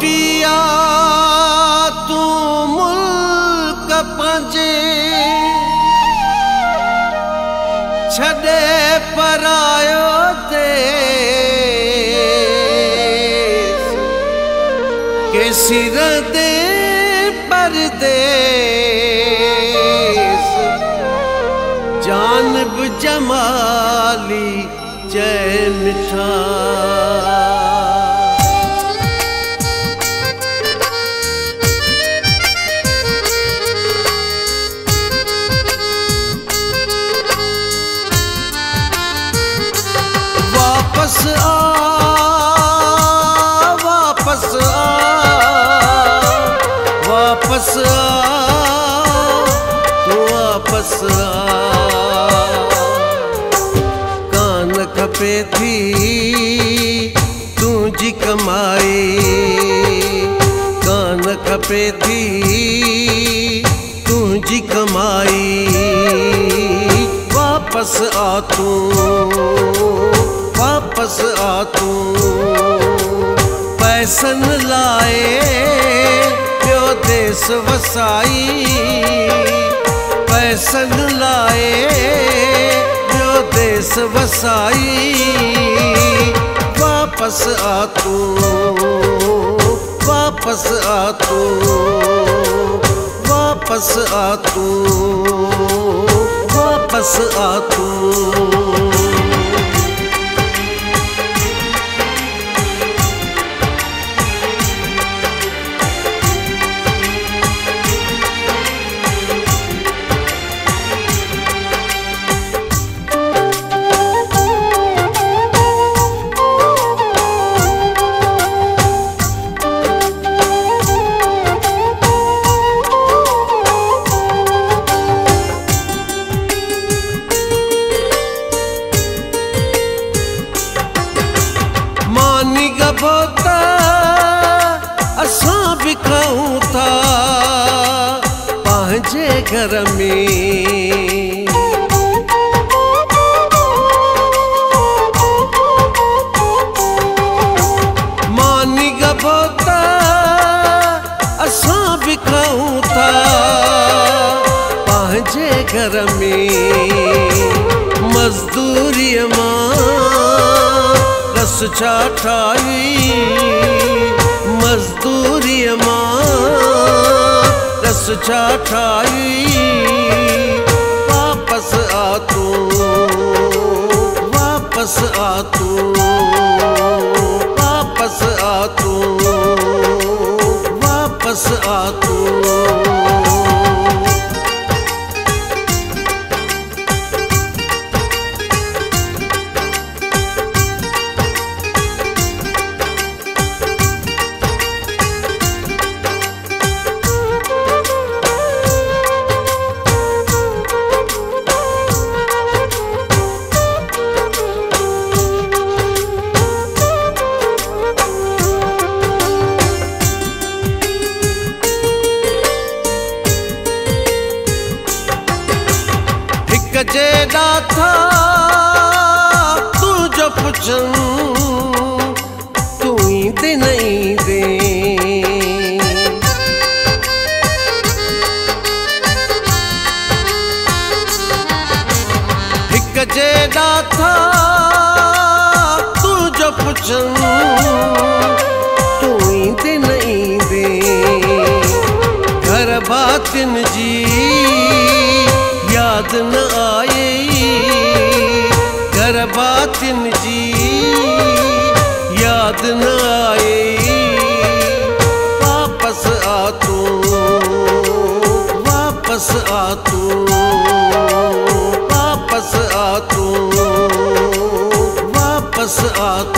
पीआ तूं मुलक छॾे के सिर ते परदे जानब जमाली जय मिठा खपे थी तुंहिंजी कमाई कान खपे थी तुंहिंजी कमाई वापस आ तू, वापस आ तू। पैसन लाए, पियो देश वसाई। पैसन लाए देश वसाई वापस आ तू वापस आ तू वापस आ तू वापस आ तू मानी गबो असां बि खाऊं था। घर में। मानी था। घर में मज़दूरीअ माँ रस छा ठाही मज़दूरीअ माँ रस छा ठाही वापस आ तू, वापस आ तू, वापस आ तू, वापस आ तू। पुछऊं तूं ईंदे न हिक जेॾा था तू जो तूं बातिन जी याद न आए। वापस आ तू, वापस आ तू, वापस आ तू, वापस आ तू।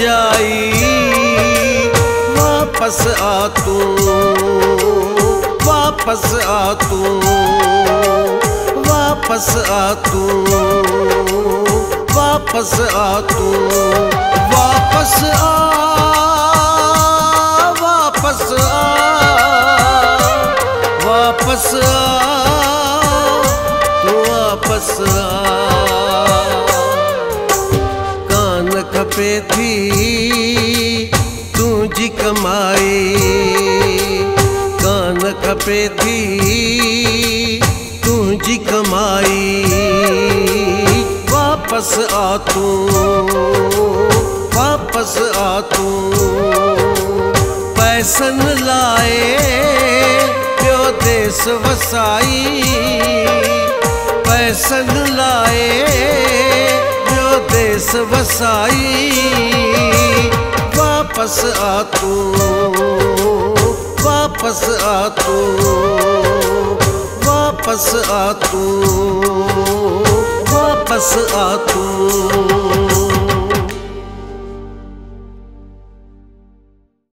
अजाई वापस आ तू, वापस आ तू, वापस आ तू, वापस आ तू, वापस आ वापस आ वापस आ। खपे थी तुंहिंजी कमाई। कान खपे थी तू जी कमाई। वापस आ तू, वापस आ तू। पैसन लाए ॿियो देस वसाई। पैसन लाए देस वसाई वापस आ तू वापस आ तू वापस आ तू वापस आ तू